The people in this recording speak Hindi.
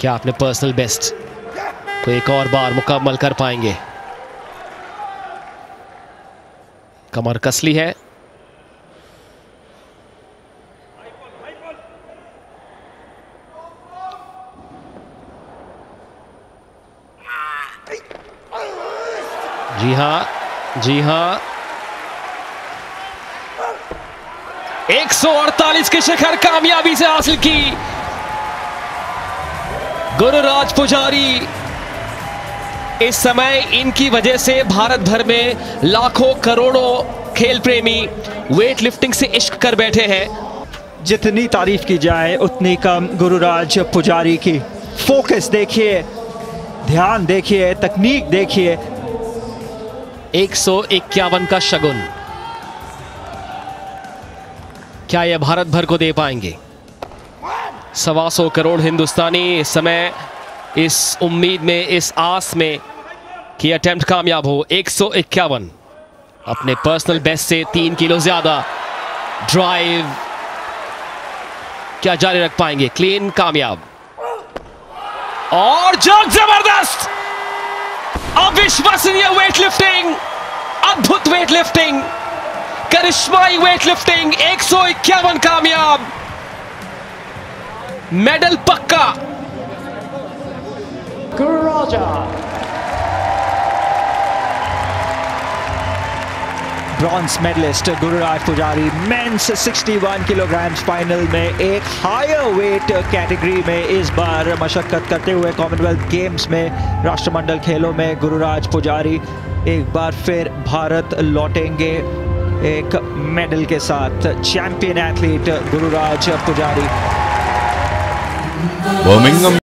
क्या अपने पर्सनल बेस्ट को एक और बार मुकम्मल कर पाएँगे? कमर कसली है। जी हाँ जी हाँ। 148 के शिखर कामयाबी से हासिल की। गुरुराज पुजारी इस समय इनकी वजह से भारत भर में लाखों करोड़ों खेल प्रेमी वेट लिफ्टिंग से इश्क कर बैठे हैं। जितनी तारीफ़ की जाए उतनी कम गुरुराज पुजारी की। फोकस देखिए ध्यान देखिए तकनीक देखिए। एक सौ इक्यावन का शगुन। क्या यह भारत भर को दे पाएँगे? सवा सौ करोड़ हिंदुस्तानी इस समय इस उम्मीद में, इस आस में कि अटेम्प्ट कामयाब हो। एक सौ इक्यावन। अपने पर्सनल बेस्ट से तीन किलो ज़्यादा ड्राइव क्या जारी रख पाएँगे? क्लीन, कामयाब। और जग ज़बरदस्त! अविश्वसनीय वेट लिफ्टिंग अद्भुत वेट लिफ्टिंग करिश्माई वेट लिफ्टिंग एक सौ इक्यावन कामयाब। मेडल पक्का। Raja. ब्रॉन्ज मेडलिस्ट गुरुराज पुजारी मेंस 61 किलोग्राम फाइनल में एक हायर वेट कैटेगरी में इस बार मशक्कत करते हुए कॉमनवेल्थ गेम्स में राष्ट्रमंडल खेलों में गुरुराज पुजारी एक बार फिर भारत लौटेंगे एक मेडल के साथ। चैंपियन एथलीट गुरुराज पुजारी। Birmingham